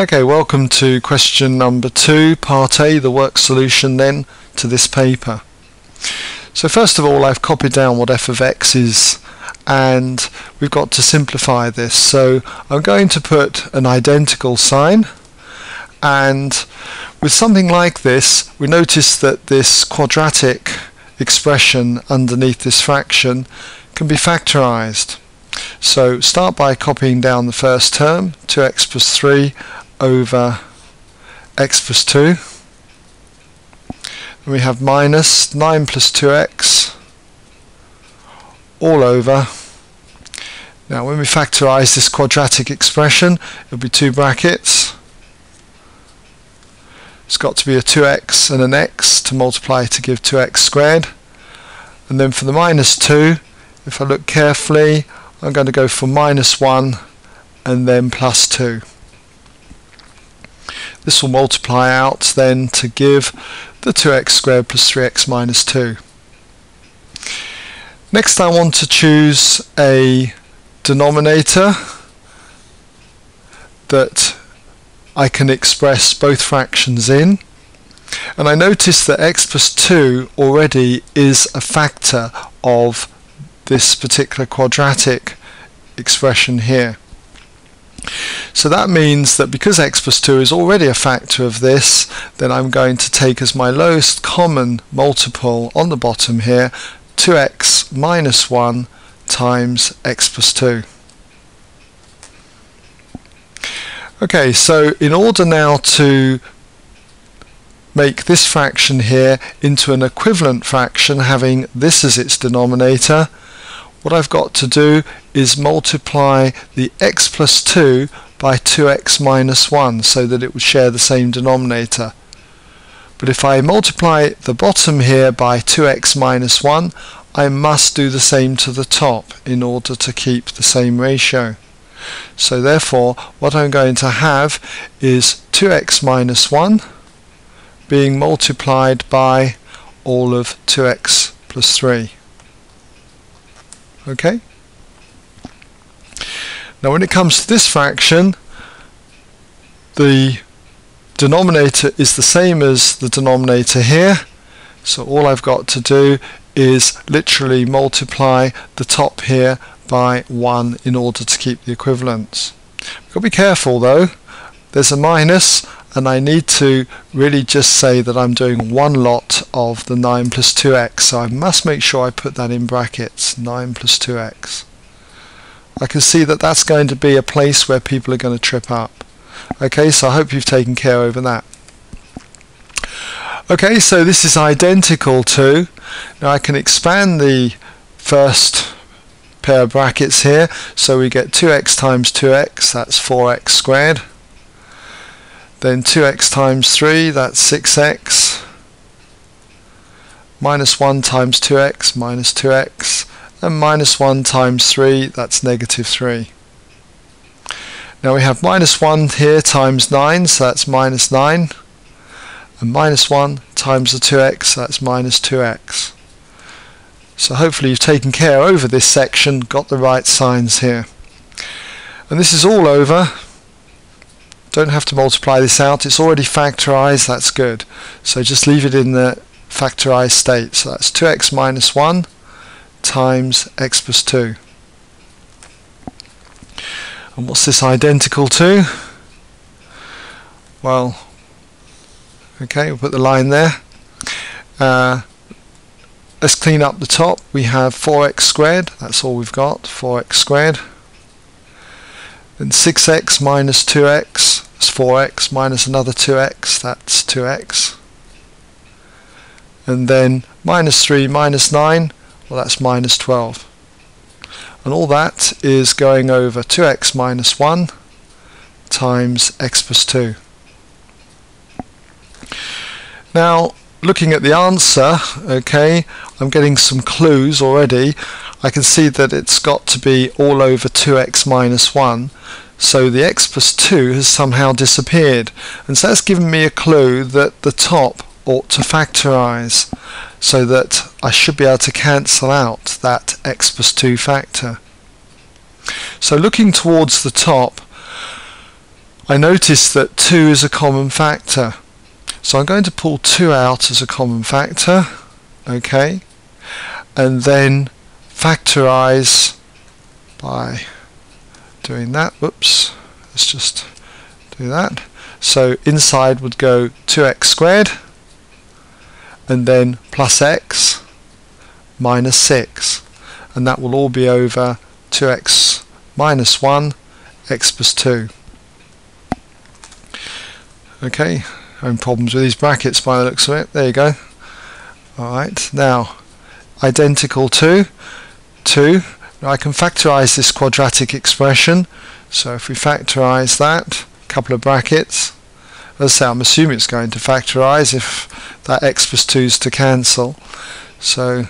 Okay, welcome to question number two, part A, the work solution then to this paper. So first of all I've copied down what f of x is and we've got to simplify this. So I'm going to put an identical sign and with something like this we notice that this quadratic expression underneath this fraction can be factorized. So start by copying down the first term, 2x plus 3 over x plus 2. And we have minus 9 plus 2x all over. Now when we factorize this quadratic expression, it'll be two brackets. It's got to be a 2x and an x to multiply to give 2x squared. And then for the minus 2, if I look carefully, I'm going to go for minus 1 and then plus 2. This will multiply out then to give the 2x squared plus 3x minus 2. Next I want to choose a denominator that I can express both fractions in and I notice that x plus 2 already is a factor of this particular quadratic expression here. So that means that because x plus 2 is already a factor of this, then I'm going to take as my lowest common multiple on the bottom here 2x minus 1 times x plus 2. Okay, so in order now to make this fraction here into an equivalent fraction having this as its denominator, what I've got to do is multiply the x plus 2 by 2x minus 1 so that it would share the same denominator. But if I multiply the bottom here by 2x minus 1 I must do the same to the top in order to keep the same ratio. So therefore what I'm going to have is 2x minus 1 being multiplied by all of 2x plus 3. Okay? Now when it comes to this fraction, the denominator is the same as the denominator here. So all I've got to do is literally multiply the top here by 1 in order to keep the equivalence. You've got to be careful though. There's a minus and I need to really just say that I'm doing one lot of the 9 plus 2x so I must make sure I put that in brackets 9 plus 2x I can see that that's going to be a place where people are going to trip up okay so I hope you've taken care over that okay so this is identical to now I can expand the first pair of brackets here so we get 2x times 2x that's 4x squared then 2x times 3, that's 6x. Minus 1 times 2x, minus 2x. And minus 1 times 3, that's negative 3. Now we have minus 1 here times 9, so that's minus 9. And minus 1 times the 2x, so that's minus 2x. So hopefully you've taken care over this section, got the right signs here. And this is all over don't have to multiply this out. It's already factorized. That's good. So just leave it in the factorized state. So that's 2x minus 1 times x plus 2. And what's this identical to? Well, okay, we'll put the line there. Uh, let's clean up the top. We have 4x squared. That's all we've got, 4x squared. Then 6x minus 2x is 4x minus another 2x, that's 2x. And then minus 3 minus 9, well that's minus 12. And all that is going over 2x minus 1 times x plus 2. Now looking at the answer, okay, I'm getting some clues already. I can see that it's got to be all over 2x minus 1 so the x plus 2 has somehow disappeared and so that's given me a clue that the top ought to factorize so that I should be able to cancel out that x plus 2 factor. So looking towards the top I notice that 2 is a common factor. So I'm going to pull 2 out as a common factor, okay, and then factorize by doing that. Whoops, let's just do that. So inside would go 2x squared and then plus x minus 6 and that will all be over 2x minus 1 x plus 2 okay having problems with these brackets by the looks of it. There you go. Alright now identical to 2 now I can factorize this quadratic expression. So if we factorize that couple of brackets I say I'm assuming it's going to factorize if that x plus 2 is to cancel so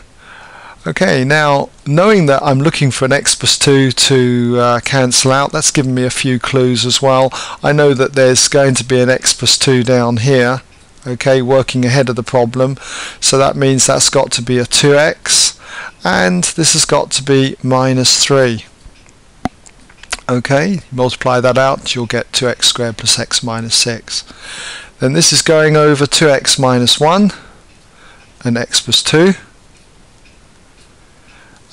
Okay, now knowing that I'm looking for an x plus 2 to uh, cancel out, that's given me a few clues as well. I know that there's going to be an x plus 2 down here, okay, working ahead of the problem. So that means that's got to be a 2x, and this has got to be minus 3. Okay, multiply that out, you'll get 2x squared plus x minus 6. Then this is going over 2x minus 1 and x plus 2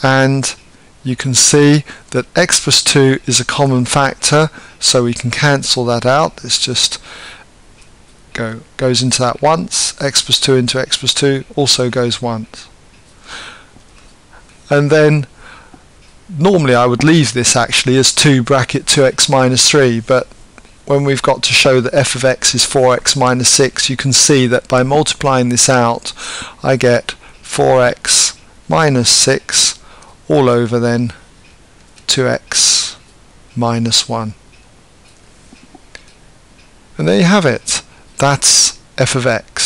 and you can see that x plus 2 is a common factor so we can cancel that out. It's just go goes into that once x plus 2 into x plus 2 also goes once. And then normally I would leave this actually as 2 bracket 2x minus 3 but when we've got to show that f of x is 4x minus 6 you can see that by multiplying this out I get 4x minus 6 all over then 2x minus 1. And there you have it. That's f of x.